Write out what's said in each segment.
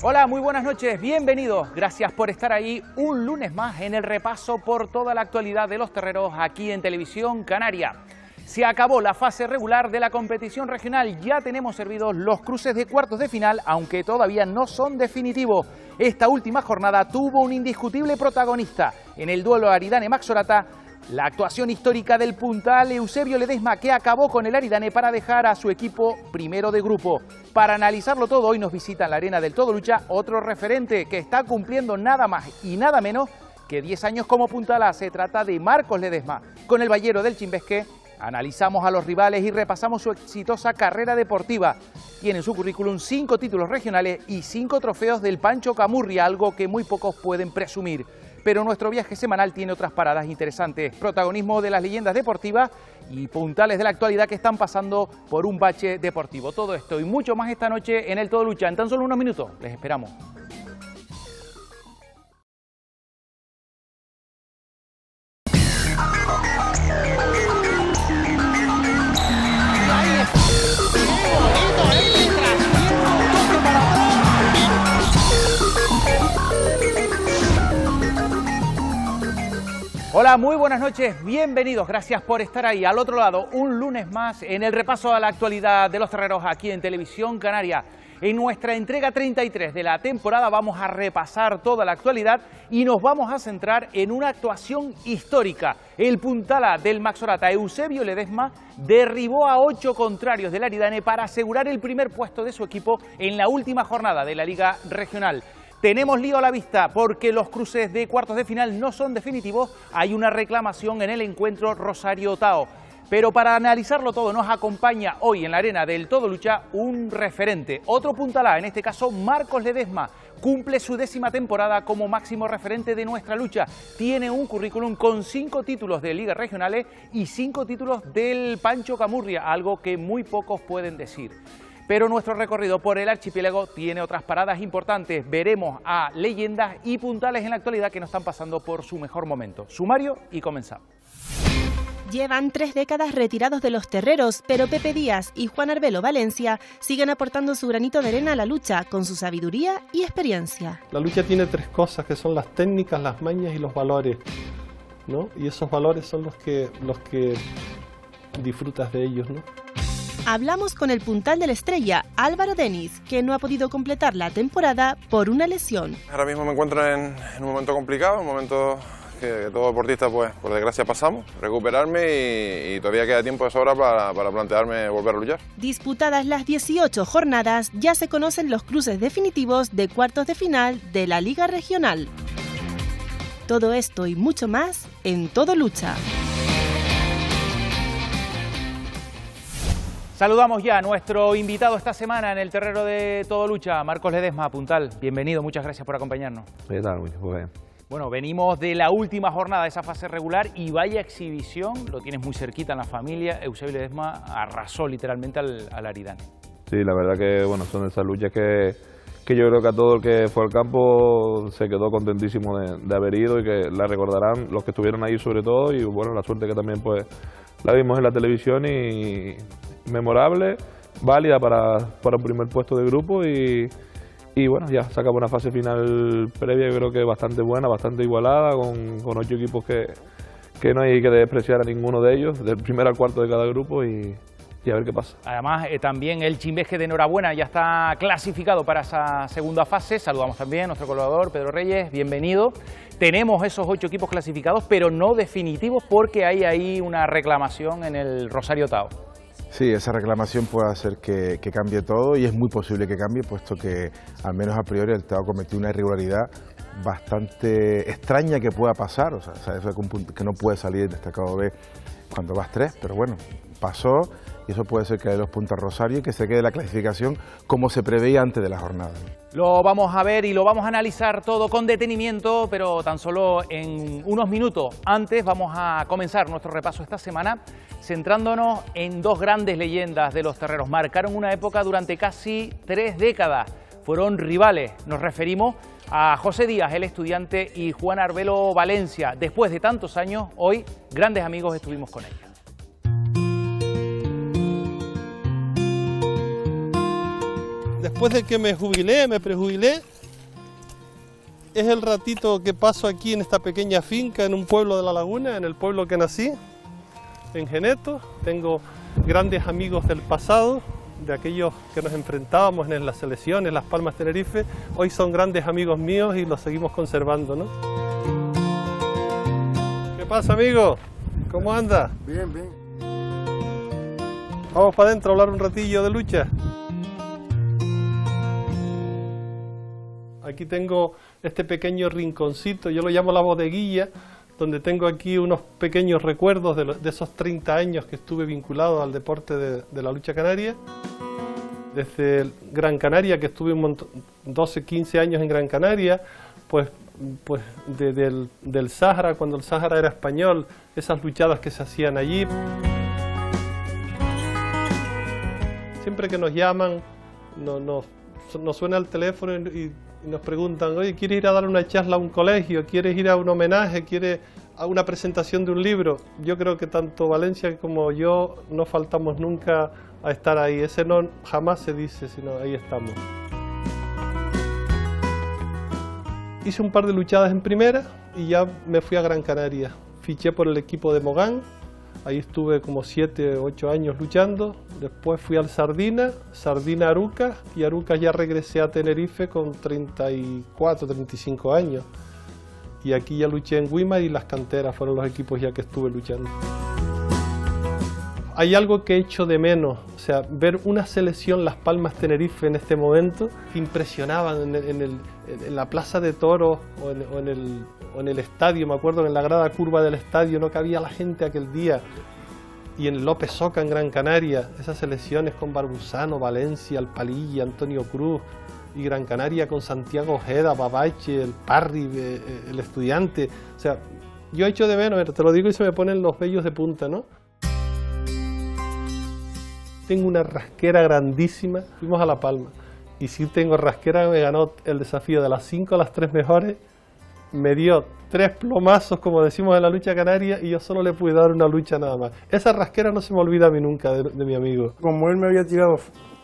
Hola, muy buenas noches, bienvenidos. Gracias por estar ahí un lunes más en el repaso por toda la actualidad de los terreros aquí en Televisión Canaria. Se acabó la fase regular de la competición regional, ya tenemos servidos los cruces de cuartos de final, aunque todavía no son definitivos. Esta última jornada tuvo un indiscutible protagonista en el duelo Aridane-Maxorata, la actuación histórica del puntal Eusebio Ledesma que acabó con el Aridane para dejar a su equipo primero de grupo. Para analizarlo todo, hoy nos visita en la arena del Todo Lucha otro referente que está cumpliendo nada más y nada menos que 10 años como puntala. Se trata de Marcos Ledesma, con el Ballero del Chimbesque Analizamos a los rivales y repasamos su exitosa carrera deportiva. Tiene en su currículum cinco títulos regionales y cinco trofeos del Pancho Camurria, algo que muy pocos pueden presumir. Pero nuestro viaje semanal tiene otras paradas interesantes. Protagonismo de las leyendas deportivas y puntales de la actualidad que están pasando por un bache deportivo. Todo esto y mucho más esta noche en el Todo Lucha. En tan solo unos minutos les esperamos. Hola, muy buenas noches, bienvenidos, gracias por estar ahí al otro lado, un lunes más en el repaso a la actualidad de los terreros aquí en Televisión Canaria. En nuestra entrega 33 de la temporada vamos a repasar toda la actualidad y nos vamos a centrar en una actuación histórica. El puntala del Maxorata Eusebio Ledesma derribó a ocho contrarios del Aridane para asegurar el primer puesto de su equipo en la última jornada de la Liga Regional. Tenemos lío a la vista porque los cruces de cuartos de final no son definitivos. Hay una reclamación en el encuentro Rosario-Tao. Pero para analizarlo todo nos acompaña hoy en la arena del Todo Lucha un referente, otro puntalá, en este caso Marcos Ledesma. Cumple su décima temporada como máximo referente de nuestra lucha. Tiene un currículum con cinco títulos de ligas regionales y cinco títulos del Pancho Camurria, algo que muy pocos pueden decir. Pero nuestro recorrido por el archipiélago tiene otras paradas importantes. Veremos a leyendas y puntales en la actualidad que nos están pasando por su mejor momento. Sumario y comenzamos. Llevan tres décadas retirados de los terreros, pero Pepe Díaz y Juan Arbelo Valencia siguen aportando su granito de arena a la lucha con su sabiduría y experiencia. La lucha tiene tres cosas que son las técnicas, las mañas y los valores. ¿no? Y esos valores son los que, los que disfrutas de ellos. ¿no? Hablamos con el puntal de la estrella, Álvaro Denis, que no ha podido completar la temporada por una lesión. Ahora mismo me encuentro en, un momento complicado, un momento que, todo deportista, pues, por desgracia, pasamos. Recuperarme y, todavía queda tiempo de sobra para, para plantearme volver a luchar. Disputadas las 18 jornadas, ya se conocen los cruces definitivos de cuartos de final de la Liga Regional. Todo esto y mucho más en Todo Lucha. Saludamos ya a nuestro invitado esta semana en el terreno de Todo Lucha, Marcos Ledesma, Puntal. Bienvenido, muchas gracias por acompañarnos. ¿Qué tal? Bueno, venimos de la última jornada de esa fase regular y vaya exhibición, lo tienes muy cerquita en la familia. Eusebio Ledesma arrasó literalmente al, al Aridane. Sí, la verdad que bueno, son esas luchas que, que yo creo que a todo el que fue al campo se quedó contentísimo de, de, haber ido y que la recordarán los que estuvieron ahí sobre todo y bueno, la suerte que también pues la vimos en la televisión y memorable, válida para, para un primer puesto de grupo y, y bueno, ya sacamos una fase final previa, yo creo que bastante buena, bastante igualada, con, con ocho equipos que, que no hay que despreciar a ninguno de ellos, del primer al cuarto de cada grupo y, y a ver qué pasa. Además, eh, también el Chimbesque de enhorabuena ya está clasificado para esa segunda fase. Saludamos también a nuestro colaborador Pedro Reyes, bienvenido. Tenemos esos ocho equipos clasificados, pero no definitivos porque hay ahí una reclamación en el Rosario Tao. Sí, esa reclamación puede hacer que, que, cambie todo y es muy posible que cambie, puesto que al menos a priori el Tao cometió una irregularidad bastante extraña que pueda pasar, o sea, eso que no puede salir destacado B cuando vas tres, pero bueno, pasó y eso puede ser que de los puntos Rosario y que se quede la clasificación como se preveía antes de la jornada. Lo vamos a ver y lo vamos a analizar todo con detenimiento, pero tan solo en unos minutos. Antes vamos a comenzar nuestro repaso esta semana centrándonos en dos grandes leyendas de los terreros. Marcaron una época durante casi tres décadas. Fueron rivales. Nos referimos a José Díaz, el estudiante, y Juan Arbelo Valencia. Después de tantos años, hoy grandes amigos estuvimos con ellos. Después de que me jubilé, me prejubilé, es el ratito que paso aquí en esta pequeña finca en un pueblo de La Laguna, en el pueblo que nací, en Geneto. Tengo grandes amigos del pasado, de aquellos que nos enfrentábamos en las selecciones, Las Palmas Tenerife. Hoy son grandes amigos míos y los seguimos conservando, ¿no? ¿Qué pasa, amigo? ¿Cómo anda? Bien, bien. Vamos para adentro a hablar un ratillo de lucha. Aquí tengo este pequeño rinconcito, yo lo llamo la bodeguilla, donde tengo aquí unos pequeños recuerdos de, esos 30 años que estuve vinculado al deporte de, la lucha canaria. Desde Gran Canaria, que estuve un montón, 12, 15 años en Gran Canaria, pues, pues de, del, del Sáhara, cuando el Sáhara era español, esas luchadas que se hacían allí. Siempre que nos llaman, no, no, nos suena el teléfono y nos preguntan, oye, ¿quieres ir a dar una charla a un colegio? ¿Quieres ir a un homenaje? ¿Quieres a una presentación de un libro? Yo creo que tanto Valencia como yo no faltamos nunca a estar ahí. Ese no jamás se dice, sino ahí estamos. Hice un par de luchadas en primera y ya me fui a Gran Canaria. Fiché por el equipo de Mogán, ahí estuve como 7, 8 años luchando. Después fui al Sardina, Sardina Aruca y Aruca ya regresé a Tenerife con 34, 35 años. Y aquí ya luché en Wimar y las canteras fueron los equipos ya que estuve luchando. Hay algo que he hecho de menos, o sea, ver una selección Las Palmas Tenerife en este momento que impresionaban en, la plaza de toros o en, el, estadio. Me acuerdo en la grada curva del estadio no cabía la gente aquel día. Y en López Soca, en Gran Canaria, esas selecciones con Barbusano, Valencia, Alpalilla, Antonio Cruz y Gran Canaria con Santiago Ojeda, Babache, el Parry, eh, eh, el estudiante. O sea, yo he hecho de menos, te lo digo y se me ponen los vellos de punta, ¿no? Tengo una rasquera grandísima, fuimos a La Palma. Y si tengo rasquera, me ganó el desafío de las 5 a las 3 mejores. Me dio tres plomazos, como decimos en la lucha canaria, y yo solo le pude dar una lucha nada más. Esa rasquera no se me olvida a mí nunca de, mi amigo. Como él me había tirado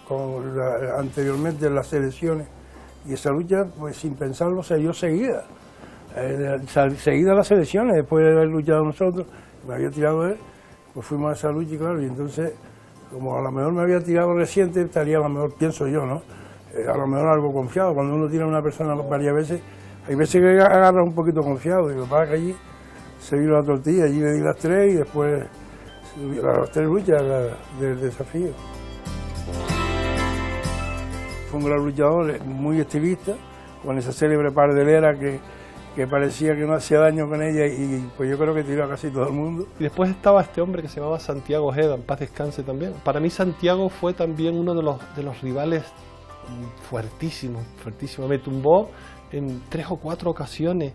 con anteriormente en las selecciones, y esa lucha, pues sin pensarlo, se dio seguida. Eh, seguida las selecciones, después de haber luchado nosotros, me había tirado él, pues fuimos a esa lucha y claro, y entonces, como a lo mejor me había tirado reciente, estaría a lo mejor, pienso yo, ¿no? Eh, a lo mejor algo confiado. Cuando uno tira a una persona varias veces, hay veces que agarra un poquito confiado, y lo pasa que allí se vino la tortilla, allí le di las tres y después las tres luchas del desafío. Fue un gran luchador, muy estilista, con esa célebre pardelera que, que parecía que no hacía daño con ella y pues yo creo que tiró a casi todo el mundo. Y después estaba este hombre que se llamaba Santiago Ojeda, en paz descanse también. Para mí Santiago fue también uno de los, de los rivales fuertísimos, fuertísimos. Me tumbó en tres o cuatro ocasiones.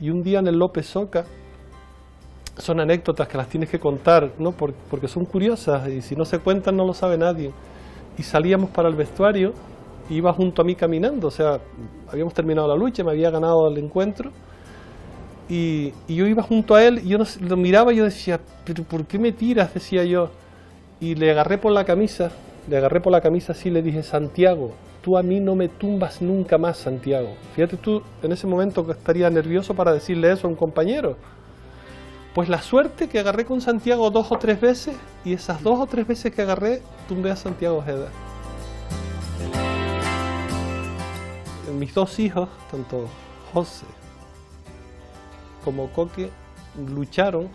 Y un día en el López Soca, son anécdotas que las tienes que contar, ¿no? Por- porque son curiosas y si no se cuentan no lo sabe nadie. Y salíamos para el vestuario, iba junto a mí caminando, o sea, habíamos terminado la lucha, me había ganado el encuentro y, y yo iba junto a él y yo no lo miraba y yo decía, pero ¿por qué me tiras? decía yo. Y le agarré por la camisa, le agarré por la camisa así le dije, Santiago, tú a mí no me tumbas nunca más, Santiago. Fíjate tú, en ese momento estaría nervioso para decirle eso a un compañero. Pues la suerte que agarré con Santiago dos o tres veces y esas dos o tres veces que agarré, tumbé a Santiago Ojeda. Mis dos hijos, tanto José como Coque, lucharon,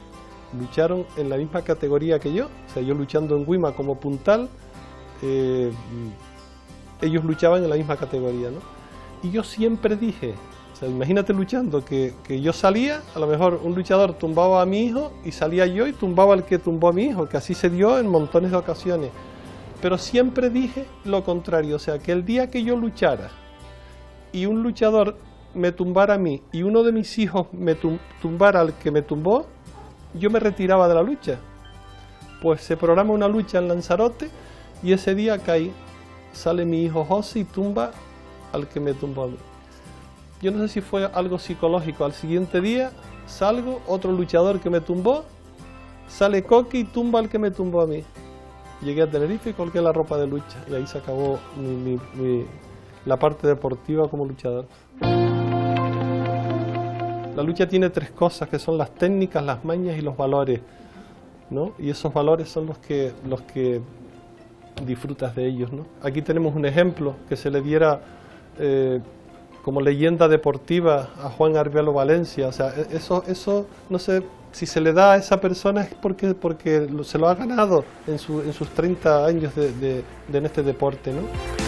lucharon en la misma categoría que yo. O sea, yo luchando en Wima como puntal, eh, ellos luchaban en la misma categoría, ¿no? Y yo siempre dije, o sea, imagínate luchando, que, que yo salía, a lo mejor un luchador tumbaba a mi hijo y salía yo y tumbaba al que tumbó a mi hijo, que así se dio en montones de ocasiones. Pero siempre dije lo contrario, o sea, que el día que yo luchara y un luchador me tumbara a mí y uno de mis hijos me tum- tumbara al que me tumbó, yo me retiraba de la lucha. Pues se programa una lucha en Lanzarote y ese día caí, sale mi hijo José y tumba al que me tumbó a mí. Yo no sé si fue algo psicológico. Al siguiente día salgo, otro luchador que me tumbó, sale Coque y tumba al que me tumbó a mí. llegué a Tenerife y colgué la ropa de lucha y ahí se acabó mi, la parte deportiva como luchador. La lucha tiene tres cosas que son las técnicas, las mañas y los valores, ¿no? Y esos valores son los que los que disfrutas de ellos, ¿no? Aquí tenemos un ejemplo que se le diera eh, como leyenda deportiva a Juan Arbialo Valencia, o sea, e, eso eso no sé si se le da a esa persona es porque, porque se lo ha ganado en, su, en sus 30 años de, de, en este deporte. ¿no?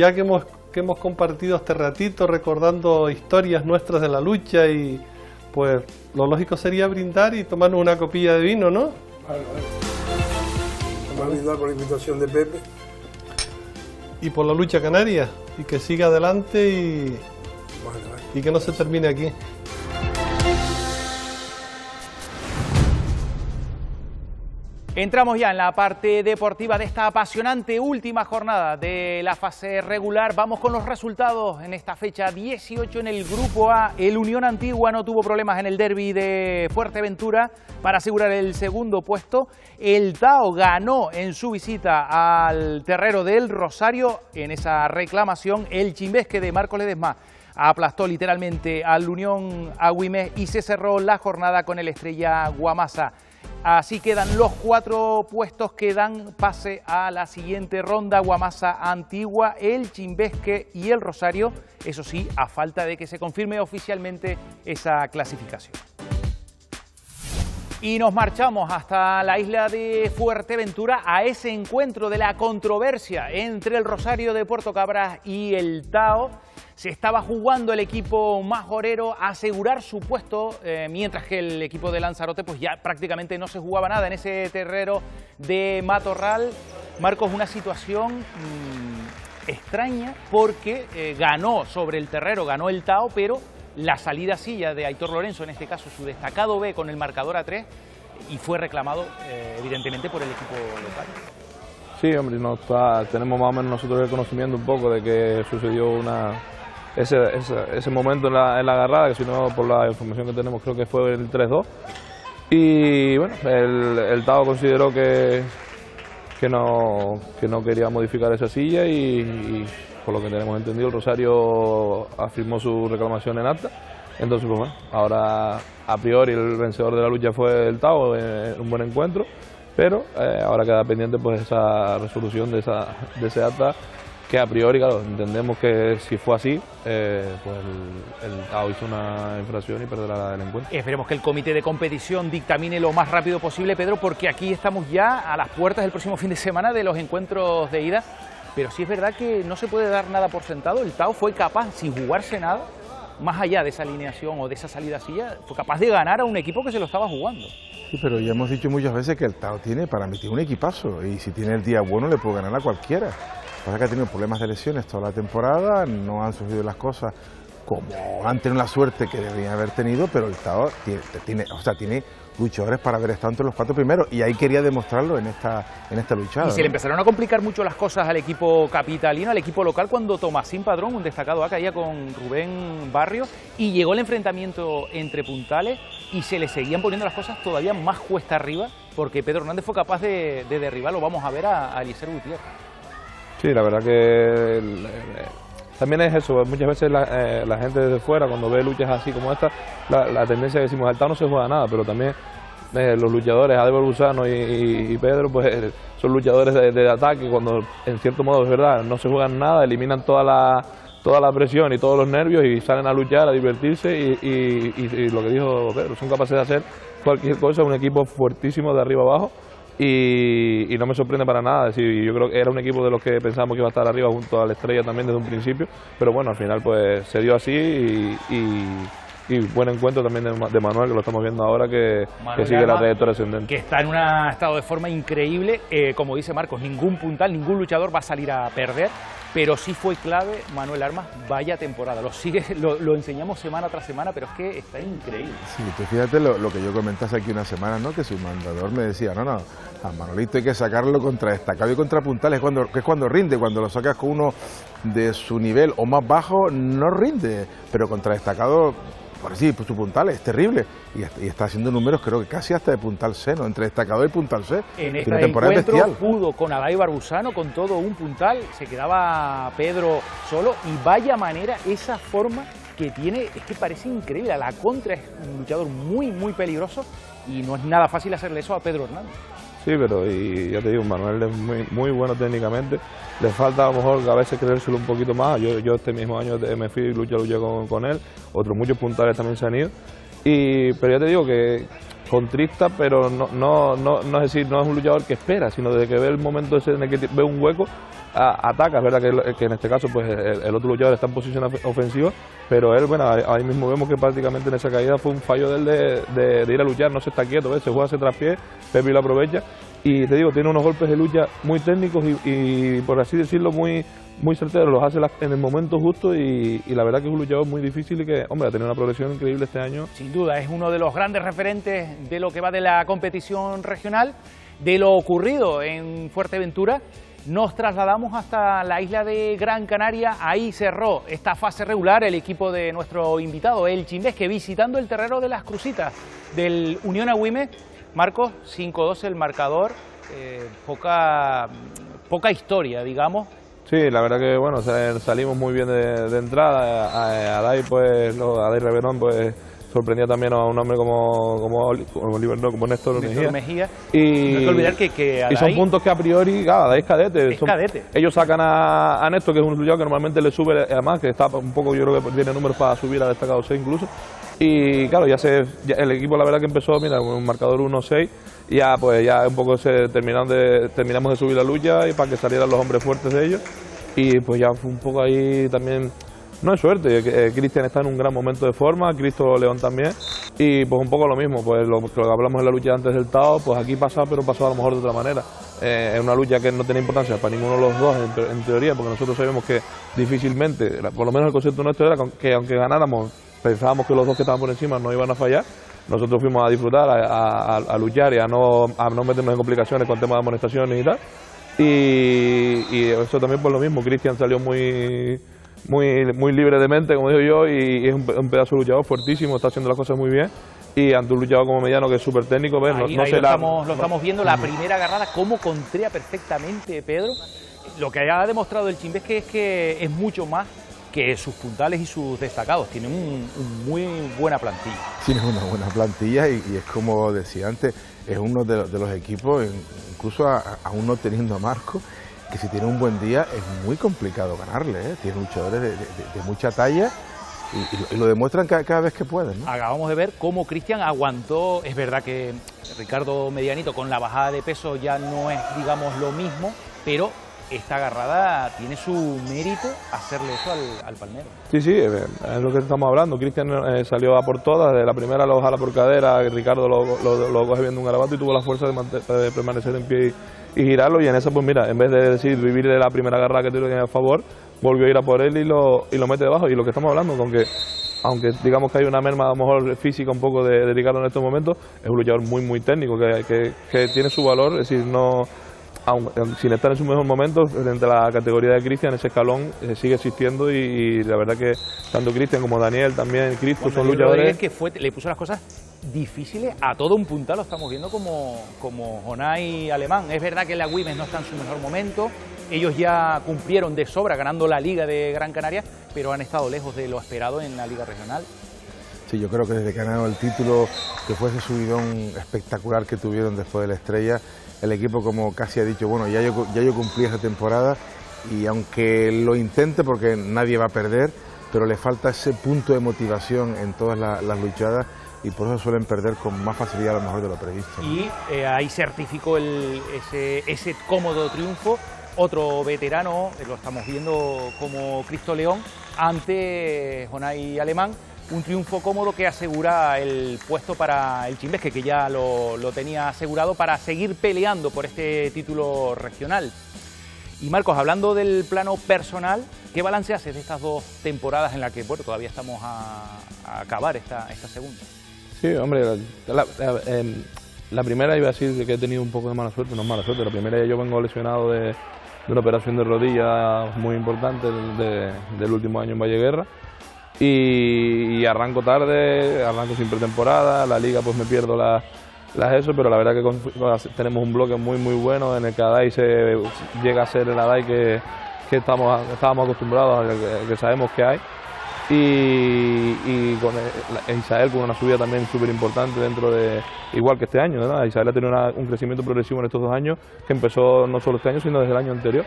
Ya que hemos, que hemos compartido este ratito recordando historias nuestras de la lucha y pues lo lógico sería brindar y tomarnos una copilla de vino, ¿no? Vale, Vamos a brindar por la invitación de Pepe. Y por la lucha canaria y que siga adelante y, y que no se termine aquí. Entramos ya en la parte deportiva de esta apasionante última jornada de la fase regular. Vamos con los resultados en esta fecha 18 en el Grupo A. El Unión Antigua no tuvo problemas en el derby de Fuerteventura para asegurar el segundo puesto. El Tao ganó en su visita al terrero del Rosario en esa reclamación. El Chimbesque de Marco Ledesma aplastó literalmente al Unión Agüimés y se cerró la jornada con el Estrella Guamasa. Así quedan los cuatro puestos que dan pase a la siguiente ronda. Guamasa Antigua, el Chimbesque y el Rosario. Eso sí, a falta de que se confirme oficialmente esa clasificación. Y nos marchamos hasta la isla de Fuerteventura a ese encuentro de la controversia entre el Rosario de Puerto Cabras y el Tao se estaba jugando el equipo majorero a asegurar su puesto, eh, mientras que el equipo de Lanzarote pues ya prácticamente no se jugaba nada en ese terrero de Matorral. Marcos, una situación mm, extraña porque eh, ganó sobre el terrero, ganó el Tao, pero la salida silla de Aitor Lorenzo, en este caso su destacado B con el marcador a 3, y fue reclamado eh, evidentemente por el equipo local. Sí, hombre, no tenemos más o menos nosotros el conocimiento un poco de que sucedió una, ese, ese, momento en la, en la, agarrada, que si no, por la información que tenemos, creo que fue el 3-2. Y bueno, el, el Tao consideró que, que, no, que no quería modificar esa silla y, por lo que tenemos entendido, el Rosario afirmó su reclamación en acta. Entonces, pues bueno, ahora a priori el vencedor de la lucha fue el Tao, en un buen encuentro, pero eh, ahora queda pendiente pues esa resolución de, esa, de ese acta que a priori, claro, entendemos que si fue así, eh, pues el, el hizo una infracción y perderá el encuentro. Esperemos que el comité de competición dictamine lo más rápido posible, Pedro, porque aquí estamos ya a las puertas del próximo fin de semana de los encuentros de ida, pero sí es verdad que no se puede dar nada por sentado, el Tao fue capaz, sin jugarse nada, más allá de esa alineación o de esa salida silla, fue capaz de ganar a un equipo que se lo estaba jugando. Sí, pero ya hemos dicho muchas veces que el Tao tiene para mí tiene un equipazo y si tiene el día bueno le puede ganar a cualquiera. Pasa que ha tenido problemas de lesiones toda la temporada, no han surgido las cosas como han tenido la suerte que deberían haber tenido, pero el Estado tiene, o sea, tiene luchadores para haber estado entre los cuatro primeros y ahí quería demostrarlo en esta, en esta luchada. Y se le empezaron a complicar mucho las cosas al equipo capitalino, al equipo local, cuando Tomasín Padrón, un destacado A, caía con Rubén Barrio y llegó el enfrentamiento entre puntales y se le seguían poniendo las cosas todavía más cuesta arriba porque Pedro Hernández fue capaz de, derribarlo. Vamos a ver a, a Eliezer Gutiérrez. Sí, la verdad que eh, también es eso, muchas veces eh, la, gente desde fuera cuando ve luchas así como esta, la, tendencia que decimos, al no se juega nada, pero también eh, los luchadores, Adebor Gusano y, Pedro, pues son luchadores de, ataque, cuando en cierto modo es verdad, no se juegan nada, eliminan toda la, toda la presión y todos los nervios y salen a luchar, a divertirse y, y lo que dijo Pedro, son capaces de hacer cualquier cosa, un equipo fuertísimo de arriba abajo y, no me sorprende para nada. decir, yo creo que era un equipo de los que pensábamos que iba a estar arriba junto a la estrella también desde un principio, pero bueno, al final pues se dio así y, buen encuentro también de, Manuel, que lo estamos viendo ahora, que, sigue la trayectoria ascendente. Que está en un estado de forma increíble, eh, como dice Marcos, ningún puntal, ningún luchador va a salir a perder pero sí fue clave Manuel Armas, vaya temporada. Lo, sigue, lo, enseñamos semana tras semana, pero es que está increíble. Sí, tú fíjate lo, que yo comentaste aquí una semana, ¿no? Que su mandador me decía, no, no, a Manolito hay que sacarlo contra destacado y contra puntal, es cuando, que es cuando rinde, cuando lo sacas con uno de su nivel o más bajo, no rinde, pero contra destacado por sí, por su puntal es terrible. Y, est- y está haciendo números, creo que casi hasta de puntal C, ¿no? Entre destacador y puntal C. En este temporada encuentro bestial. pudo con Adai Barbusano, con todo un puntal, se quedaba Pedro solo y vaya manera esa forma que tiene, es que parece increíble, a la contra es un luchador muy, muy peligroso y no es nada fácil hacerle eso a Pedro Hernández. Sí, pero y ya te digo, Manuel es muy, muy bueno técnicamente. Le falta a lo mejor a veces creérselo un poquito más. Yo, yo este mismo año me fui lucha lucha con, con él. Otros muchos puntales también se han ido. Y, pero ya te digo que contrista, pero no, no, no, no es decir, no es un luchador que espera, sino desde que ve el momento ese en el que ve un hueco, a- ataca. Es verdad que, en este caso pues el, otro luchador está en posición of- ofensiva, pero él, bueno, ahí mismo vemos que prácticamente en esa caída fue un fallo de él de, ir a luchar, no se está quieto, se juega hacia traspié, Pepe lo aprovecha. Y te digo, tiene unos golpes de lucha muy técnicos y, por así decirlo, muy muy certeros, los hace en el momento justo y, y la verdad que es un luchador muy difícil y que, hombre, ha tenido una progresión increíble este año Sin duda, es uno de los grandes referentes de lo que va de la competición regional, de lo ocurrido en Fuerteventura. Nos trasladamos hasta la isla de Gran Canaria, ahí cerró esta fase regular el equipo de nuestro invitado, el Chimbesque, visitando el terreno de las Crucitas del Unión Agüime. Marcos, 5-2 el marcador, eh, poca, poca historia, digamos, Sí, la verdad que bueno, sa- salimos muy bien de, entrada. A, pues, lo- Adai Reverón, pues, sorprendía también a un hombre como, como, Oli- como Oliver, no, como Néstor, Néstor Mejía. Mejía. Y, No hay que olvidar que, que y son puntos que a priori, claro, Adai es cadete. Es son- cadete. Ellos sacan a, a Néstor, que es un luchador que normalmente le sube, además, que está un poco, yo creo que tiene números para subir a destacado 6 incluso. Y claro, ya se ya el equipo la verdad que empezó, mira, con un marcador 1-6, y ya pues ya un poco se terminaron de, terminamos de subir la lucha y para que salieran los hombres fuertes de ellos. Y pues ya fue un poco ahí también, no es suerte, eh, Cristian está en un gran momento de forma, Cristo León también, y pues un poco lo mismo, pues lo, que hablamos en la lucha antes del Tao, pues aquí pasa, pero pasó a lo mejor de otra manera. Eh, es una lucha que no tiene importancia para ninguno de los dos en, te- en teoría, porque nosotros sabemos que difícilmente, por lo menos el concepto nuestro era que aunque ganáramos, pensábamos que los dos que estaban por encima no iban a fallar. Nosotros fuimos a disfrutar, a, a- a luchar y a no, a no meternos en complicaciones con temas de amonestaciones y tal. Y eso también por lo mismo, Cristian salió muy, muy, muy libre de mente, como digo yo, y es un, pe- un pedazo de luchador fuertísimo, está haciendo las cosas muy bien. Y ante un luchador como Mediano que es súper técnico, ves, no, Ahí, no ahí se lo, la- estamos, lo estamos viendo, la primera agarrada, cómo contrea perfectamente Pedro. Lo que ha demostrado el Chimbesque es que es mucho más que sus puntales y sus destacados. Tiene un, un muy buena plantilla. Tiene una buena plantilla y, y es como decía antes, es uno de, los- de los equipos, incluso a- aún no teniendo a Marco, que si tiene un buen día es muy complicado ganarle. ¿eh? Tiene luchadores de, de- de mucha talla y, y lo, y lo demuestran ca- cada, vez que pueden. ¿no? Acabamos de ver cómo Cristian aguantó. Es verdad que Ricardo Medianito con la bajada de peso ya no es, digamos, lo mismo, pero esta agarrada tiene su mérito hacerle eso al, al palmero. Sí, sí, es lo que estamos hablando. Cristian eh, salió a por todas, de la primera lo jala por cadera, Ricardo lo, lo, lo coge viendo un garabato y tuvo la fuerza de, permanecer en pie y, y girarlo. Y en esa, pues mira, en vez de decir vivir de la primera garra que tiene a favor, volvió a ir a por él y lo, y lo mete debajo. Y lo que estamos hablando, con que aunque digamos que hay una merma a lo mejor física un poco de, de Ricardo en estos momentos, es un luchador muy, muy técnico, que, que, que tiene su valor, es decir, no aun- sin estar en su mejor momento, frente a la categoría de Cristian, ese escalón eh, sigue existiendo y, y la verdad que tanto Cristian como Daniel, también Cristo, son luchadores. Que fue, le puso las cosas difíciles a todo un puntal, lo estamos viendo como, como Jonay Alemán. Es verdad que la Wimes no está en su mejor momento, ellos ya cumplieron de sobra ganando la Liga de Gran Canaria, pero han estado lejos de lo esperado en la Liga Regional. Sí, yo creo que desde que ganaron el título, que fue ese subidón espectacular que tuvieron después de la estrella, el equipo como casi ha dicho, bueno, ya yo, ya yo cumplí esta temporada y aunque lo intente porque nadie va a perder, pero le falta ese punto de motivación en todas la- las luchadas y por eso suelen perder con más facilidad a lo mejor de lo previsto. Y eh, ahí certificó ese, cómodo triunfo. Otro veterano, eh, lo estamos viendo como Cristo León, ante Jonay Alemán. Un triunfo cómodo que asegura el puesto para el Chimbesque, que ya lo, tenía asegurado para seguir peleando por este título regional. Y Marcos, hablando del plano personal, ¿qué balance haces de estas dos temporadas en las que bueno, todavía estamos a, acabar esta segunda? Sí, hombre, em, la primera iba a decir que he tenido un poco de mala suerte, no es mala suerte, la primera yo vengo lesionado de, una operación de rodilla muy importante del, de- del último año en Valleguerra y, arranco tarde, arranco sin pretemporada, la liga pues me pierdo las eso, pero la verdad que tenemos un bloque muy muy bueno en el que Adai se llega a ser el Adai que, que estamos, estábamos acostumbrados, que, que sabemos que hay y, con Israel con una subida también súper importante dentro de, igual que este año, ¿verdad? Israel ha tenido un crecimiento progresivo en estos dos años que empezó no solo este año, sino desde el año anterior.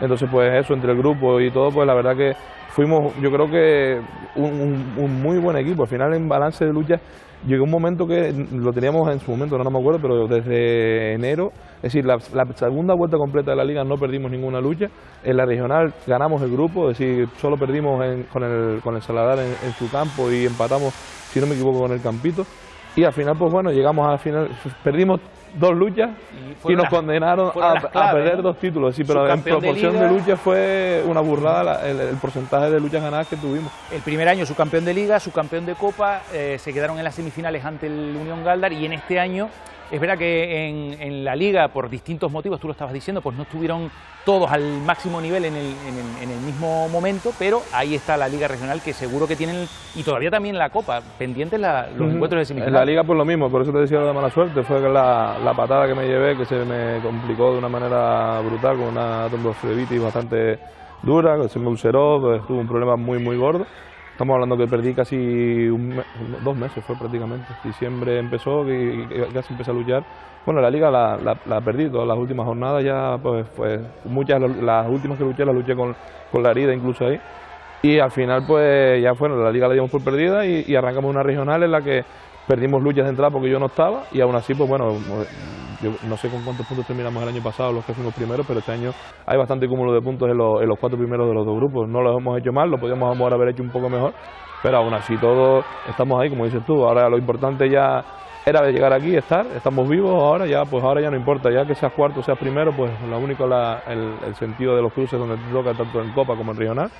Entonces, pues eso, entre el grupo y todo, pues la verdad que fuimos, yo creo que un, muy buen equipo. Al final, en balance de lucha, llegó un momento que lo teníamos en su momento, no, me acuerdo, pero desde enero, es decir, la, segunda vuelta completa de la liga no perdimos ninguna lucha. En la regional ganamos el grupo, es decir, solo perdimos con, el, con el Saladar en, su campo y empatamos, si no me equivoco, con el Campito. Y al final, pues bueno, llegamos al final, perdimos dos luchas y, nos condenaron a, perder dos títulos. Sí, pero en proporción de, lucha fue una burrada el, porcentaje de luchas ganadas que tuvimos. El primer año su campeón de liga, su campeón de copa, eh, se quedaron en las semifinales ante el Unión Galdar y en este año es verdad que en, la liga, por distintos motivos, tú lo estabas diciendo, pues no estuvieron todos al máximo nivel en el, mismo momento, pero ahí está la liga regional que seguro que tienen, y todavía también la Copa, pendientes los encuentros de semifinales. En la liga pues lo mismo, por eso te decía lo de mala suerte, fue la, la patada que me llevé, que se me complicó de una manera brutal, con una tromboflebitis bastante dura, que se me ulceró, pues, tuve un problema muy muy gordo Estamos hablando que perdí casi dos meses, fue prácticamente. Diciembre empezó y casi empecé a luchar. Bueno, la liga la, la, perdí, todas las últimas jornadas ya, pues, pues muchas, las últimas que luché las luché con, con la herida incluso ahí. Y al final, pues ya bueno, la liga la dimos por perdida y, y arrancamos una regional en la que perdimos luchas de entrada porque yo no estaba y aún así, pues bueno, yo no sé con cuántos puntos terminamos el año pasado los que fuimos primeros, pero este año hay bastante cúmulo de puntos en los, en los cuatro primeros de los dos grupos. No los hemos hecho mal, lo podíamos haber hecho un poco mejor, pero aún así todos estamos ahí, como dices tú. Ahora lo importante ya era llegar aquí, estar, estamos vivos ahora, ya pues ahora ya no importa, ya que seas cuarto, seas primero, pues lo único la, el, el, sentido de los cruces donde toca tanto en Copa como en Regional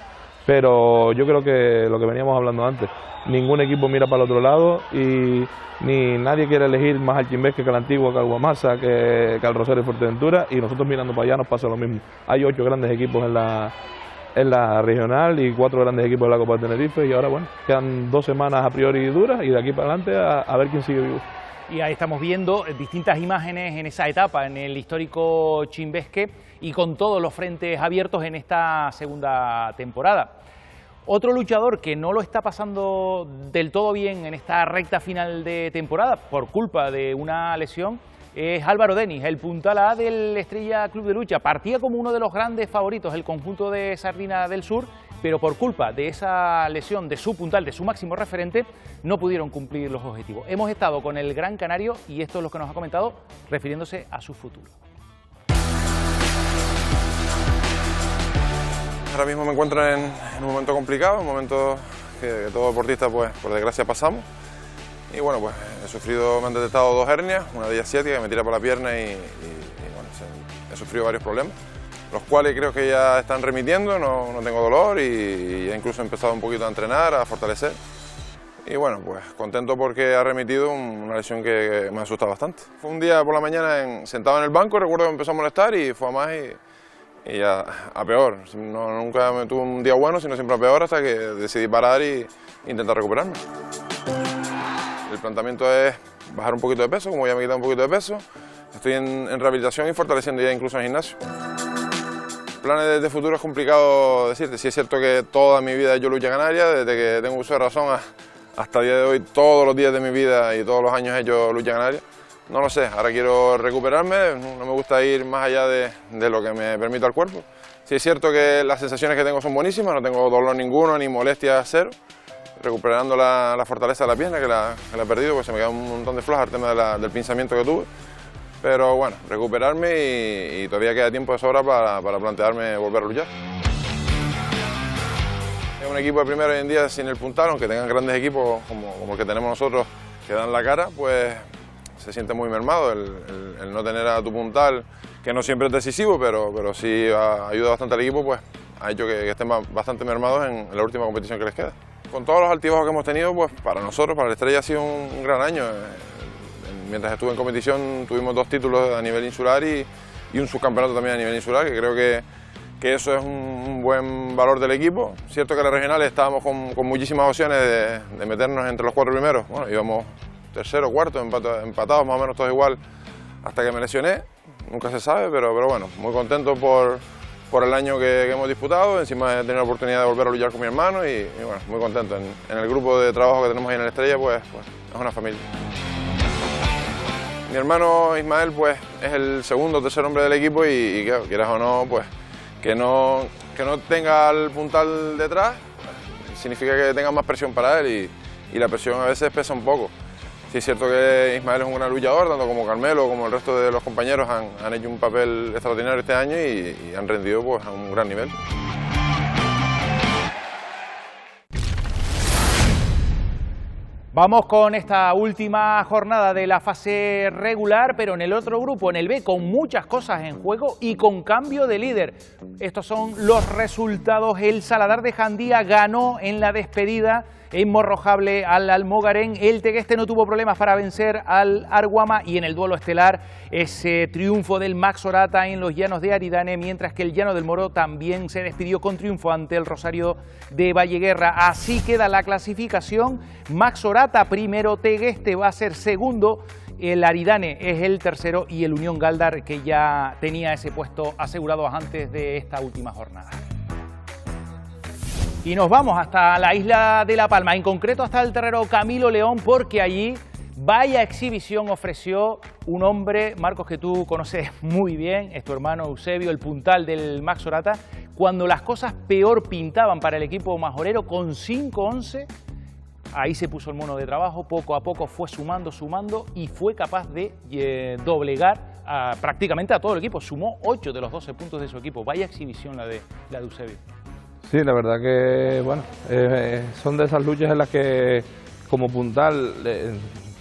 pero yo creo que lo que veníamos hablando antes, ningún equipo mira para el otro lado y ni nadie quiere elegir más al Chimbesque que al Antiguo, que al Guamasa, que, que al Rosario Fuerteventura y nosotros mirando para allá nos pasa lo mismo. Hay ocho grandes equipos en la, en la regional y cuatro grandes equipos de la Copa de Tenerife y ahora bueno, quedan dos semanas a priori duras y de aquí para adelante a ver quién sigue vivo. Y ahí estamos viendo distintas imágenes en esa etapa, en el histórico Chimbesque y con todos los frentes abiertos en esta segunda temporada. Otro luchador que no lo está pasando del todo bien en esta recta final de temporada por culpa de una lesión es Álvaro Denis, el puntal A del Estrella Club de Lucha. Partía como uno de los grandes favoritos el conjunto de Sardina del Sur, pero por culpa de esa lesión de su puntal, de su máximo referente, no pudieron cumplir los objetivos. Hemos estado con el Gran Canario y esto es lo que nos ha comentado refiriéndose a su futuro. Ahora mismo me encuentro en, un momento complicado, un momento que, todo deportista, pues, por desgracia, pasamos. Y bueno, pues he sufrido, me han detectado dos hernias, una de ellas ciática que me tira por la pierna y, bueno, he sufrido varios problemas, los cuales creo que ya están remitiendo, no, no tengo dolor y, incluso he empezado un poquito a entrenar, a fortalecer. Y bueno, pues contento porque ha remitido una lesión que me asusta bastante. Fue un día por la mañana sentado en el banco, recuerdo que me empezó a molestar y fue a más y, y a, a, peor. Nunca me tuve un día bueno, sino siempre a peor hasta que decidí parar y intentar recuperarme. El planteamiento es bajar un poquito de peso, como ya me he quitado un poquito de peso. Estoy en, rehabilitación y fortaleciendo ya incluso en gimnasio. Planes de futuro es complicado decirte. Sí es cierto que toda mi vida hecho lucha canaria, desde que tengo uso de razón hasta el día de hoy, todos los días de mi vida y todos los años he hecho lucha canaria. No lo sé, ahora quiero recuperarme, no me gusta ir más allá de, de lo que me permita el cuerpo. Sí es cierto que las sensaciones que tengo son buenísimas, no tengo dolor ninguno ni molestia cero recuperando la, fortaleza de la pierna que la, he perdido, pues se me queda un montón de floja el tema del pinzamiento que tuve. Pero bueno, recuperarme y, todavía queda tiempo de sobra para, plantearme volver a luchar. Es un equipo de primero hoy en día sin el puntal, aunque tengan grandes equipos como, como el que tenemos nosotros que dan la cara, pues se siente muy mermado el, no tener a tu puntal, que no siempre es decisivo, pero, pero sí ayuda bastante al equipo, pues ha hecho que, estén bastante mermados en la última competición que les queda. Con todos los altibajos que hemos tenido, pues para nosotros, para la Estrella ha sido un, gran año. Eh, mientras estuve en competición tuvimos dos títulos a nivel insular y, un subcampeonato también a nivel insular, que creo que, que eso es un buen valor del equipo. Cierto que en la regional estábamos con, muchísimas opciones de, meternos entre los cuatro primeros. Bueno, íbamos tercero, cuarto, empatados más o menos todos igual hasta que me lesioné. Nunca se sabe, pero, pero bueno, muy contento por, por el año que, hemos disputado. Encima de tener la oportunidad de volver a luchar con mi hermano y, bueno, muy contento. En, el grupo de trabajo que tenemos ahí en la Estrella, pues, pues es una familia. Mi hermano Ismael pues es el segundo o tercer hombre del equipo y, y quieras o no, pues que no, que no tenga el puntal detrás significa que tenga más presión para él y, la presión a veces pesa un poco. Es cierto que Ismael es un gran luchador, tanto como Carmelo como el resto de los compañeros han, hecho un papel extraordinario este año y, han rendido pues, a un gran nivel. Vamos con esta última jornada de la fase regular, pero en el otro grupo, en el B, con muchas cosas en juego y con cambio de líder. Estos son los resultados. El Saladar de Jandía ganó en la despedida inmorrojable al Almogarén. El Tegueste no tuvo problemas para vencer al Arguama y en el duelo estelar ese triunfo del Max Orata en los llanos de Aridane, mientras que el llano del Moro también se despidió con triunfo ante el Rosario de Valleguerra. Así queda la clasificación. Max Orata primero, Tegueste va a ser segundo. El Aridane es el tercero y el Unión Galdar que ya tenía ese puesto asegurado antes de esta última jornada. Y nos vamos hasta la isla de La Palma, en concreto hasta el terrero Camilo León, porque allí vaya exhibición ofreció un hombre, Marcos, que tú conoces muy bien, es tu hermano Eusebio, el puntal del Max Orata, cuando las cosas peor pintaban para el equipo majorero con 5-11, ahí se puso el mono de trabajo, poco a poco fue sumando, sumando y fue capaz de eh, doblegar prácticamente a todo el equipo, sumó 8 de los 12 puntos de su equipo, vaya exhibición la de, la de Eusebio. Sí, la verdad que, bueno, son de esas luchas en las que como puntal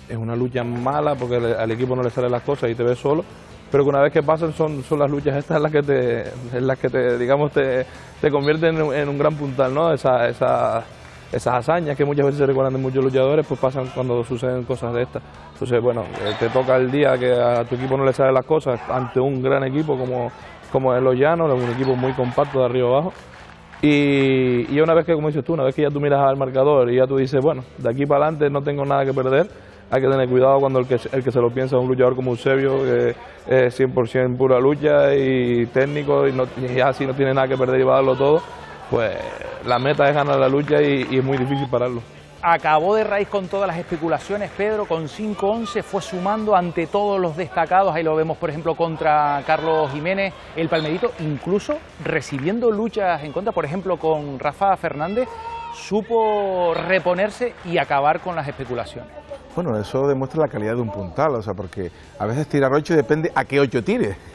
es una lucha mala porque al equipo no le salen las cosas y te ves solo, pero que una vez que pasan son, son las luchas estas en las que te, en las que te digamos, te, te convierten en, un gran puntal, ¿no? Esa, esa, esas hazañas que muchas veces se recuerdan de muchos luchadores, pues pasan cuando suceden cosas de estas. Entonces, bueno, eh, te toca el día que a tu equipo no le salen las cosas ante un gran equipo como, como es Los Llanos, un equipo muy compacto de arriba abajo y, una vez que, como dices tú, una vez que ya tú miras al marcador y ya tú dices, bueno, de aquí para adelante no tengo nada que perder, hay que tener cuidado cuando el que, el que se lo piensa es un luchador como Eusebio, que es 100% pura lucha y técnico y, no, ya si no tiene nada que perder y va a darlo todo, pues la meta es ganar la lucha y es muy difícil pararlo acabó de raíz con todas las especulaciones, Pedro, con 5-11 fue sumando ante todos los destacados, ahí lo vemos por ejemplo contra Carlos Jiménez, el Palmerito, incluso recibiendo luchas en contra, por ejemplo con Rafa Fernández, supo reponerse y acabar con las especulaciones. Bueno, eso demuestra la calidad de un puntal, o sea, porque a veces tirar 8 depende a qué 8 tires.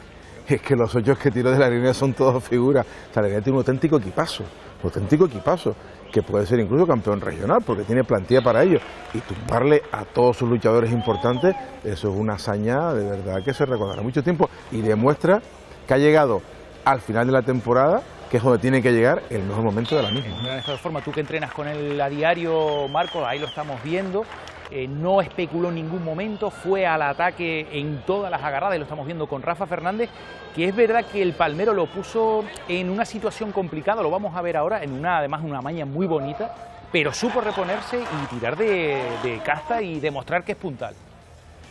Es que los 8 que tiró de la línea son todos figuras. O sea, la tiene un auténtico equipazo, un auténtico equipazo que puede ser incluso campeón regional, porque tiene plantilla para ello. Y tumbarle a todos sus luchadores importantes, eso es una hazaña de verdad que se recordará mucho tiempo y demuestra que ha llegado al final de la temporada que es donde tiene que llegar el mejor momento de la misma. De esta forma, tú que entrenas con él a diario, Marcos, ahí lo estamos viendo, eh, no especuló en ningún momento, fue al ataque en todas las agarradas, y lo estamos viendo con Rafa Fernández, que es verdad que el Palmero lo puso en una situación complicada, lo vamos a ver ahora, en una además una maña muy bonita, pero supo reponerse y tirar de, casta y demostrar que es puntal.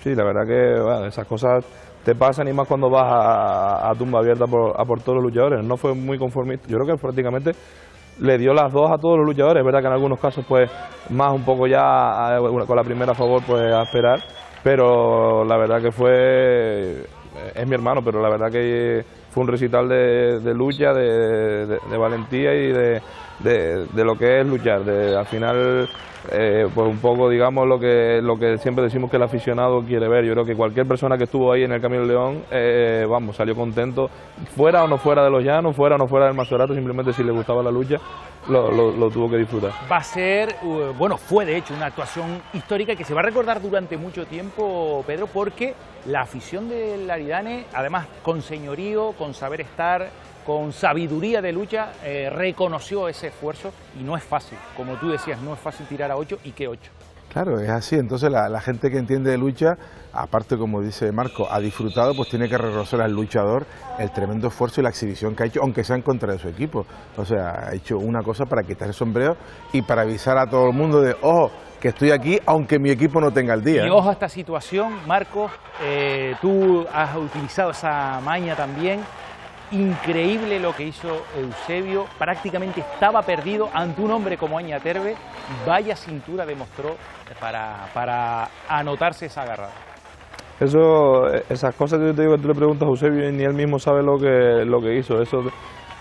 Sí, la verdad que esas cosas te pasan y más cuando vas a, tumba abierta por, a por todos los luchadores. No fue muy conformista, yo creo que prácticamente le dio las dos a todos los luchadores. Es verdad que en algunos casos, pues, más un poco ya con la primera a favor, pues, a esperar. Pero la verdad que fue. Es mi hermano, pero la verdad que fue un recital de, lucha, de, valentía y de, lo que es luchar. al final eh, pues un poco digamos lo que lo que siempre decimos que el aficionado quiere ver yo creo que cualquier persona que estuvo ahí en el Camino León eh, vamos salió contento fuera o no fuera de los llanos fuera o no fuera del Mazorato simplemente si le gustaba la lucha lo, tuvo que disfrutar va a ser uh, bueno fue de hecho una actuación histórica que se va a recordar durante mucho tiempo Pedro porque la afición del Aridane además con señorío con saber estar con sabiduría de lucha, eh, reconoció ese esfuerzo y no es fácil. Como tú decías, no es fácil tirar a 8 y qué 8. Claro, es así. Entonces la, la, gente que entiende de lucha, aparte como dice Marco, ha disfrutado, pues tiene que reconocer al luchador el tremendo esfuerzo y la exhibición que ha hecho, aunque sea en contra de su equipo. O sea, ha hecho una cosa para quitar el sombrero y para avisar a todo el mundo de, ojo, que estoy aquí aunque mi equipo no tenga el día. Y ojo a esta situación, Marcos, eh, tú has utilizado esa maña también. Increíble lo que hizo Eusebio, prácticamente estaba perdido ante un hombre como Aña Terbe. Vaya cintura demostró para, para anotarse esa agarrada. Eso, esas cosas que yo te digo, tú le preguntas a Eusebio y ni él mismo sabe lo que, lo que hizo. Eso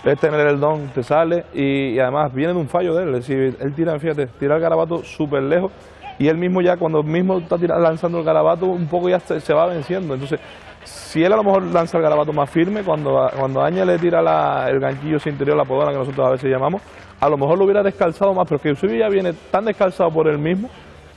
es tener el don, te sale y, y, además viene de un fallo de él. Es decir, él tira, fíjate, tira el garabato súper lejos y él mismo ya cuando mismo está lanzando el garabato un poco ya se, se, va venciendo. Entonces, si él a lo mejor lanza el garabato más firme, cuando, cuando Aña le tira la, el ganchillo interior, la podona que nosotros a veces llamamos, a lo mejor lo hubiera descalzado más, pero que Eusebio ya viene tan descalzado por él mismo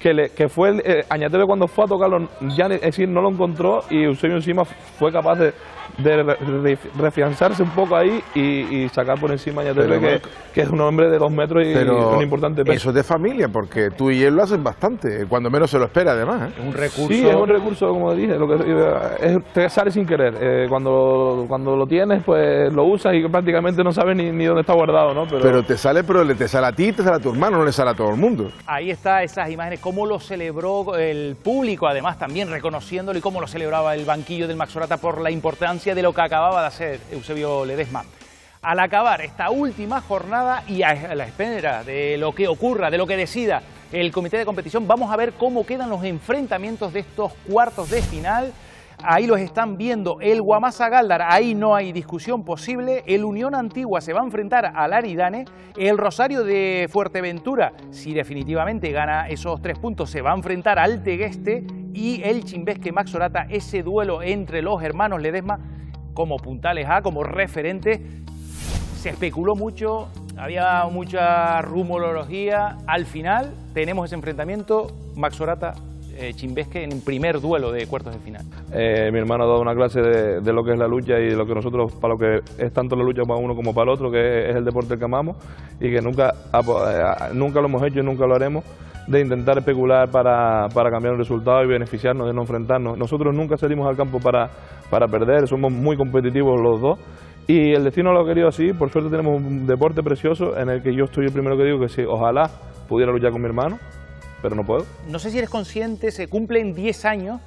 que, le, que fue el, eh, cuando fue a tocarlo, ya es decir, no lo encontró y Eusebio encima fue capaz de, de, refianzarse un poco ahí y, y sacar por encima a Añatero, que, que, es un hombre de dos metros y, pero un importante peso. Eso es de familia, porque tú y él lo hacen bastante, cuando menos se lo espera además. ¿eh? Un recurso. Sí, es un recurso, como dije, lo que, es, te sale sin querer. Eh, cuando, cuando lo tienes, pues lo usas y prácticamente no sabes ni, ni dónde está guardado, ¿no? Pero, pero te sale, pero le te sale a ti, te sale a tu hermano, no le sale a todo el mundo. Ahí está esas imágenes, cómo lo celebró el público, además también reconociéndolo y cómo lo celebraba el banquillo del Maxorata por la importancia de lo que acababa de hacer Eusebio Ledesma. Al acabar esta última jornada y a la espera de lo que ocurra, de lo que decida el comité de competición, vamos a ver cómo quedan los enfrentamientos de estos cuartos de final. Ahí los están viendo el Guamasa Galdar, ahí no hay discusión posible. El Unión Antigua se va a enfrentar al Aridane. El Rosario de Fuerteventura, si definitivamente gana esos tres puntos, se va a enfrentar al Tegueste. Y el Chimbesque Maxorata, ese duelo entre los hermanos Ledesma como puntales A, como referente. Se especuló mucho, había mucha rumorología. Al final tenemos ese enfrentamiento Maxorata eh, Chimbesque en primer duelo de cuartos de final. Eh, mi hermano ha dado una clase de, de, lo que es la lucha y de lo que nosotros, para lo que es tanto la lucha para uno como para el otro, que es el deporte que amamos y que nunca, nunca lo hemos hecho y nunca lo haremos de intentar especular para, para, cambiar un resultado y beneficiarnos de no enfrentarnos. Nosotros nunca salimos al campo para, para perder, somos muy competitivos los dos y el destino lo ha querido así. Por suerte tenemos un deporte precioso en el que yo estoy el primero que digo que si ojalá pudiera luchar con mi hermano, pero no puedo. No sé si eres consciente, se cumplen 10 años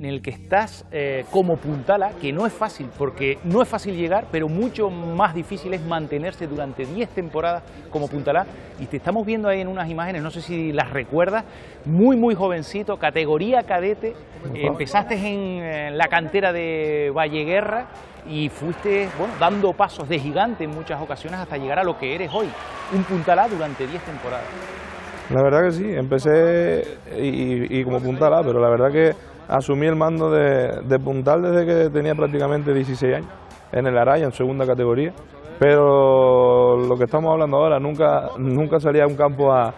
en el que estás eh, como puntala, que no es fácil, porque no es fácil llegar, pero mucho más difícil es mantenerse durante 10 temporadas como puntala. Y te estamos viendo ahí en unas imágenes, no sé si las recuerdas, muy, muy jovencito, categoría cadete, eh, empezaste en, la cantera de Valleguerra y fuiste bueno, dando pasos de gigante en muchas ocasiones hasta llegar a lo que eres hoy, un puntala durante 10 temporadas. La verdad que sí, empecé y, y como puntal A, pero la verdad que asumí el mando de, de, puntal desde que tenía prácticamente 16 años, en el Araya, en segunda categoría. Pero lo que estamos hablando ahora, nunca, nunca salía a un campo a,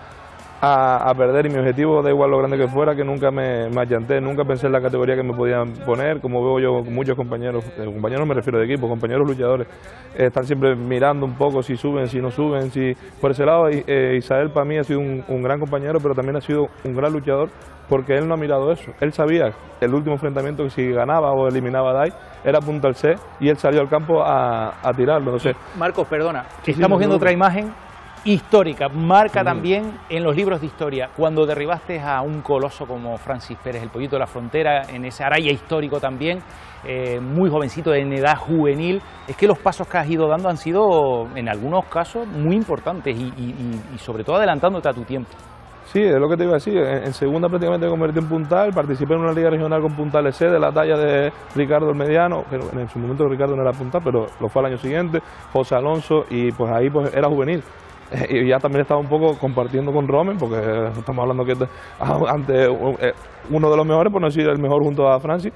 a, a, perder y mi objetivo, da igual lo grande que fuera, que nunca me, me allanté, nunca pensé en la categoría que me podían poner, como veo yo muchos compañeros, eh, compañeros me refiero de equipo, compañeros luchadores, eh, están siempre mirando un poco si suben, si no suben, si por ese lado eh, Isael para mí ha sido un, un, gran compañero, pero también ha sido un gran luchador porque él no ha mirado eso, él sabía el último enfrentamiento que si ganaba o eliminaba a Dai era punto al C y él salió al campo a, a tirarlo. Entonces, Marcos, perdona, sí, estamos sí, viendo otra imagen histórica, marca sí. también en los libros de historia, cuando derribaste a un coloso como Francis Pérez, el pollito de la frontera, en ese araya histórico también, eh, muy jovencito, en edad juvenil, es que los pasos que has ido dando han sido, en algunos casos, muy importantes y, y, y sobre todo adelantándote a tu tiempo. Sí, es lo que te iba a decir. En, en segunda prácticamente me convertí en puntal, participé en una liga regional con puntales C de la talla de Ricardo el Mediano, que en su momento Ricardo no era puntal, pero lo fue al año siguiente, José Alonso, y pues ahí pues era juvenil y ya también estaba un poco compartiendo con Romen, porque estamos hablando que ante uno de los mejores, por no decir el mejor junto a Francis,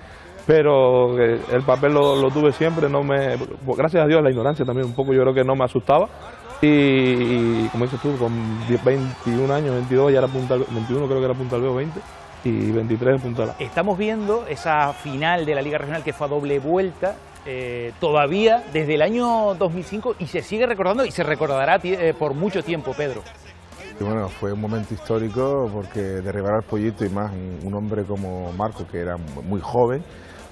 pero el papel lo, tuve siempre, no me, gracias a Dios la ignorancia también un poco yo creo que no me asustaba y, como dices tú, con 21 años, 22 ya era punta, 21 creo que era punta al 20 y 23 punta la. Estamos viendo esa final de la Liga Regional que fue a doble vuelta, eh, todavía desde el año 2005 y se sigue recordando y se recordará eh, por mucho tiempo, Pedro. Y bueno, fue un momento histórico porque derribar al pollito y más un, hombre como Marco, que era muy joven,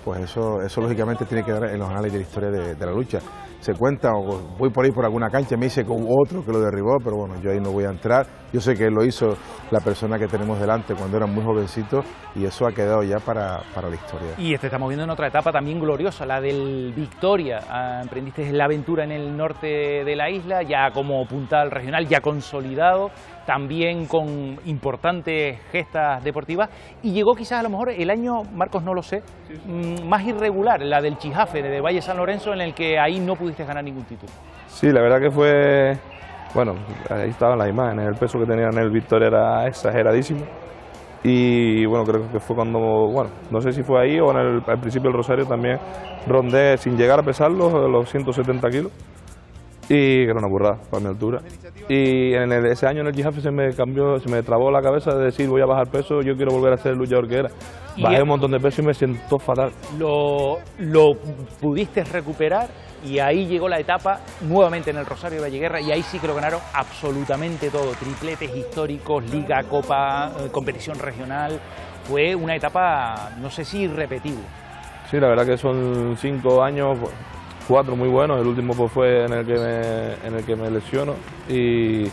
pues eso, eso lógicamente tiene que dar en los anales de la historia de, de la lucha. Se cuenta, o voy por ahí por alguna cancha, me dice que hubo otro que lo derribó, pero bueno, yo ahí no voy a entrar. Yo sé que lo hizo la persona que tenemos delante cuando era muy jovencito y eso ha quedado ya para, para la historia. Y este estamos viendo en otra etapa también gloriosa, la del Victoria. Ah, emprendiste la aventura en el norte de la isla, ya como puntal regional, ya consolidado, también con importantes gestas deportivas. Y llegó quizás a lo mejor el año, Marcos no lo sé, mm, más irregular, la del Chijafe, de Valle San Lorenzo, en el que ahí no pudiste ganar ningún título. Sí, la verdad que fue, bueno, ahí estaban las imágenes, el peso que tenía en el Victoria era exageradísimo. Y bueno, creo que fue cuando, bueno, no sé si fue ahí o en el, al principio del Rosario también rondé sin llegar a pesarlo los 170 kilos. Y que era una burrada para mi altura. Y en el- ese año en el Jihafe se me cambió, se me trabó la cabeza de decir voy a bajar peso, yo quiero volver a ser el luchador que era. Bajé un montón de peso y me siento fatal. Lo, lo pudiste recuperar y ahí llegó la etapa nuevamente en el Rosario Valleguerra y ahí sí que lo ganaron absolutamente todo, tripletes históricos, liga, copa, eh, competición regional. Fue una etapa, no sé si irrepetible. Sí, la verdad que son cinco años, cuatro muy buenos. El último pues, fue en el que me, en el que me lesiono y,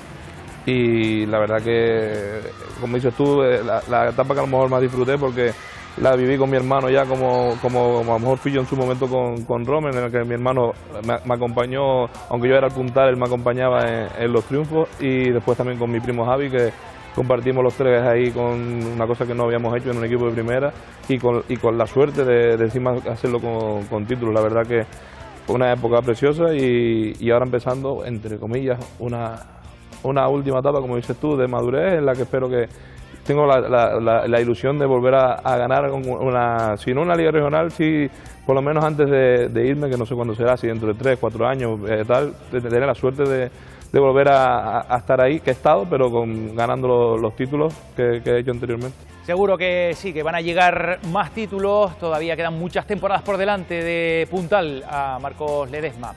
y la verdad que, como dices tú, eh, la etapa que a lo mejor más disfruté porque la viví con mi hermano ya como, como, a lo mejor fui yo en su momento con, con Romer, en el que mi hermano me, me acompañó, aunque yo era el puntal, él me acompañaba en, en los triunfos y después también con mi primo Javi que compartimos los tres ahí con una cosa que no habíamos hecho en un equipo de primera y con, y con la suerte de, de encima hacerlo con, con títulos. La verdad que fue una época preciosa y, y ahora empezando, entre comillas, una, una última etapa, como dices tú, de madurez en la que espero que tengo la, la- la- ilusión de volver a, a ganar una, si no una liga regional, sí por lo menos antes de, irme, que no sé cuándo será, si dentro de tres, cuatro años, eh, tal, tener la suerte de, volver a, estar ahí, que he estado, pero con, ganando los, los títulos que- que he hecho anteriormente. Seguro que sí, que van a llegar más títulos, todavía quedan muchas temporadas por delante de Puntal a Marcos Ledesma.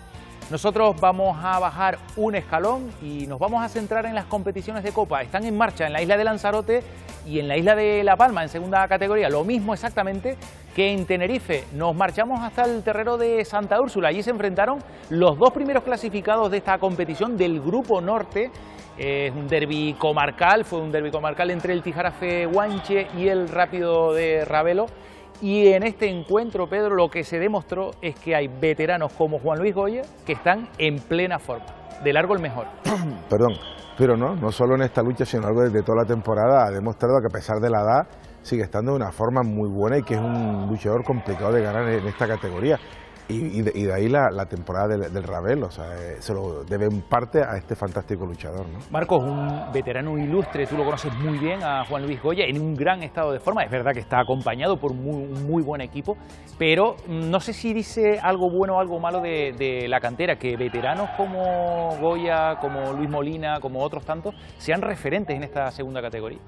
Nosotros vamos a bajar un escalón y nos vamos a centrar en las competiciones de Copa. Están en marcha en la isla de Lanzarote y en la isla de La Palma, en segunda categoría. Lo mismo exactamente que en Tenerife. Nos marchamos hasta el terreno de Santa Úrsula. Allí se enfrentaron los dos primeros clasificados de esta competición del Grupo Norte. Es un derby comarcal, fue un derby comarcal entre el Tijarafe Guanche y el Rápido de Ravelo. Y en este encuentro, Pedro, lo que se demostró es que hay veteranos como Juan Luis Goya que están en plena forma. De largo el mejor. Perdón, pero no, no solo en esta lucha, sino a lo largo de toda la temporada ha demostrado que a pesar de la edad sigue estando de una forma muy buena y que es un luchador complicado de ganar en esta categoría. Y, y de, y de ahí la, temporada del, del Ravel, o sea, eh, se lo debe en parte a este fantástico luchador, ¿no? Marcos, un veterano ilustre, tú lo conoces muy bien a Juan Luis Goya, en un gran estado de forma. Es verdad que está acompañado por muy- un muy buen equipo, pero no sé si dice algo bueno o algo malo de, de la cantera, que veteranos como Goya, como Luis Molina, como otros tantos, sean referentes en esta segunda categoría.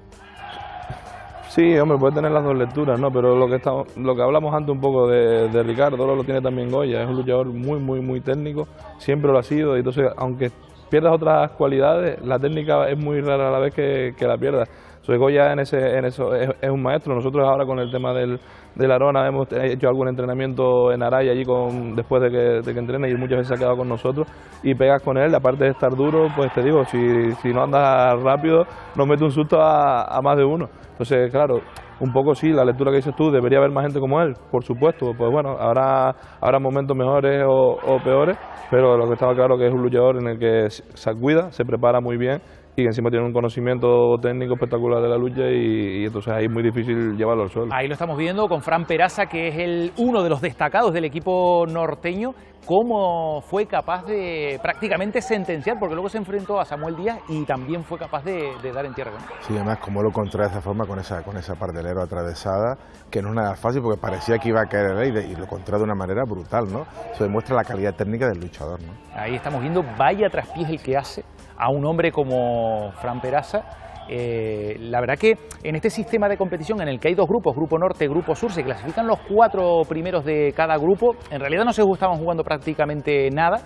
Sí, hombre, puede tener las dos lecturas, ¿no? Pero lo que estamos, lo que hablamos antes un poco de, Ricardo, lo tiene también Goya, es un luchador muy, muy, muy técnico, siempre lo ha sido, y entonces, aunque pierdas otras cualidades, la técnica es muy rara a la vez que, que la pierdas. Soy Goya en, ese, en eso es, un maestro. Nosotros ahora con el tema del, de la Arona hemos hecho algún entrenamiento en Araya allí con, después de que, de que y muchas veces ha quedado con nosotros y pegas con él, aparte de estar duro, pues te digo, si, si no andas rápido nos mete un susto a más de uno. Entonces, claro, un poco sí, la lectura que dices tú, debería haber más gente como él, por supuesto, pues bueno, habrá, habrá momentos mejores o, o peores, pero lo que estaba claro que es un luchador en el que se cuida, se prepara muy bien y que encima tiene un conocimiento técnico espectacular de la lucha y, y entonces ahí es muy difícil llevarlo al suelo. Ahí lo estamos viendo con Fran Peraza, que es el, uno de los destacados del equipo norteño, cómo fue capaz de prácticamente sentenciar, porque luego se enfrentó a Samuel Díaz y también fue capaz de, de dar en tierra con él. Sí, además, como lo controla de esa forma con esa, con esa pardelero atravesada, que no es nada fácil porque parecía que iba a caer el aire y lo controla de una manera brutal, ¿no? Eso demuestra la calidad técnica del luchador, ¿no? Ahí estamos viendo, vaya traspiés el que hace a un hombre como Fran Peraza. Eh, la verdad que en este sistema de competición en el que hay dos grupos, grupo norte, grupo sur, se clasifican los cuatro primeros de cada grupo. En realidad no se estaban jugando prácticamente nada,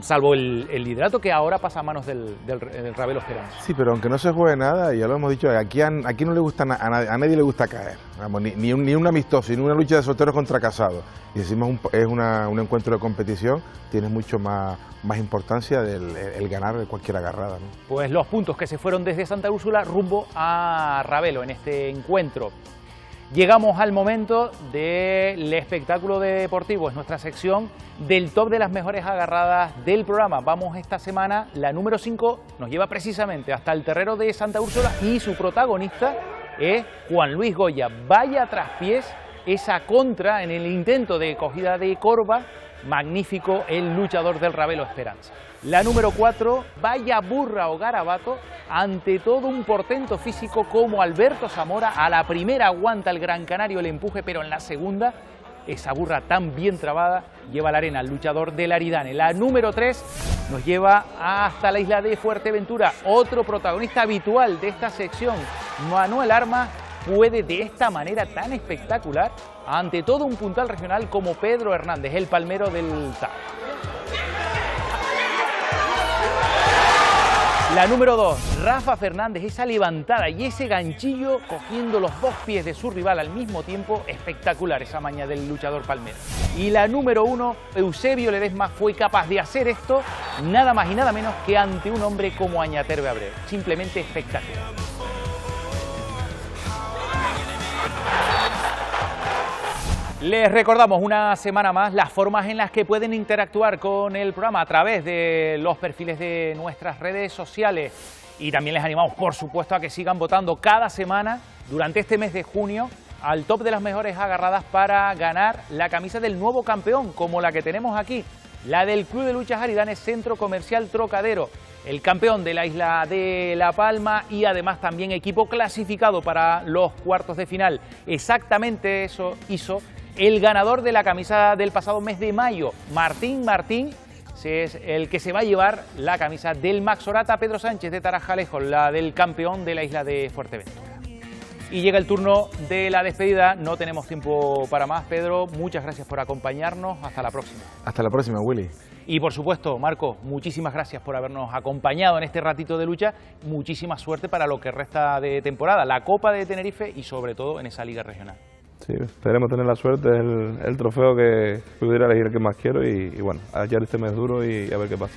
salvo el, el liderato que ahora pasa a manos del, del, del Ravelo Esperanza. Sí, pero aunque no se juegue nada, ya lo hemos dicho, aquí a, aquí no le gusta na- a, nadie, a nadie le gusta caer, vamos, ni, ni un, ni un amistoso, ni una lucha de solteros contra casados. Y decimos un, es una- un encuentro de competición, tiene mucho más, más importancia del, el, el ganar de cualquier agarrada. ¿no? Pues los puntos que se fueron desde Santa Úrsula rumbo a Ravelo en este encuentro. Llegamos al momento del espectáculo deportivo, es nuestra sección del top de las mejores agarradas del programa. Vamos esta semana, la número 5 nos lleva precisamente hasta el terrero de Santa Úrsula y su protagonista es Juan Luis Goya. Vaya traspiés esa contra en el intento de cogida de corva, magnífico el luchador del Ravelo Esperanza. La número 4, vaya burra o garabato, ante todo un portento físico como Alberto Zamora, a la primera aguanta el Gran Canario el empuje, pero en la segunda, esa burra tan bien trabada lleva a la arena al luchador del Aridane. La número 3 nos lleva hasta la isla de Fuerteventura, otro protagonista habitual de esta sección, Manuel Arma, puede de esta manera tan espectacular ante todo un puntal regional como Pedro Hernández, el palmero del TAP. La número 2, Rafa Fernández, esa levantada y ese ganchillo cogiendo los dos pies de su rival al mismo tiempo, espectacular esa maña del luchador palmero. Y la número 1, Eusebio Ledesma fue capaz de hacer esto nada más y nada menos que ante un hombre como Añaterbe Abreu, simplemente espectacular. Les recordamos una semana más las formas en las que pueden interactuar con el programa a través de los perfiles de nuestras redes sociales y también les animamos, por supuesto, a que sigan votando cada semana durante este mes de junio al top de las mejores agarradas para ganar la camisa del nuevo campeón, como la que tenemos aquí, la del Club de Luchas Aridanes Centro Comercial Trocadero, el campeón de la isla de La Palma y además también equipo clasificado para los cuartos de final. Exactamente eso hizo el ganador de la camisa del pasado mes de mayo, Martín Martín, es el que se va a llevar la camisa del Max Orata Pedro Sánchez de Tarajalejo, la del campeón de la isla de Fuerteventura. Y llega el turno de la despedida, no tenemos tiempo para más, Pedro, muchas gracias por acompañarnos, hasta la próxima. Hasta la próxima, Willy. Y por supuesto, Marco, muchísimas gracias por habernos acompañado en este ratito de lucha, muchísima suerte para lo que resta de temporada, la Copa de Tenerife y sobre todo en esa liga regional. Sí, esperemos tener la suerte, es el, el trofeo que pudiera elegir el que más quiero y, y bueno, hallar este mes duro y a ver qué pasa.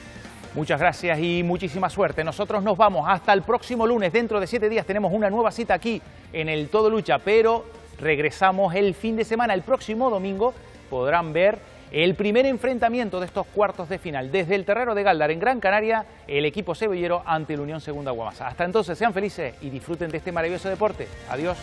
Muchas gracias y muchísima suerte. Nosotros nos vamos hasta el próximo lunes. Dentro de siete días tenemos una nueva cita aquí en el Todo Lucha, pero regresamos el fin de semana. El próximo domingo podrán ver el primer enfrentamiento de estos cuartos de final. Desde el terreno de Galdar en Gran Canaria, el equipo cebollero ante la Unión Segunda Guamasa. Hasta entonces, sean felices y disfruten de este maravilloso deporte. Adiós.